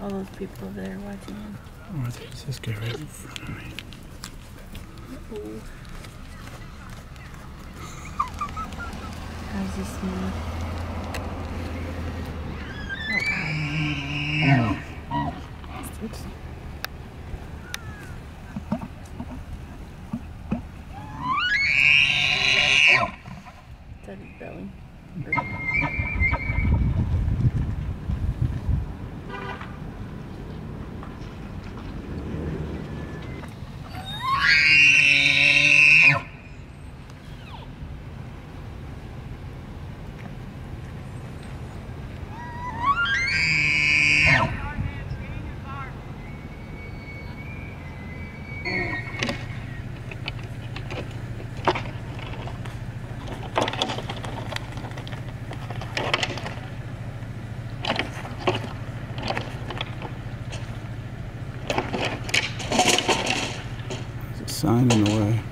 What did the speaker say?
All those people over there watching him. Oh, there's this guy right in front of me. Ooh. How's this smell? Oh, God. Oops. Is that his belly? There's a sign in the way.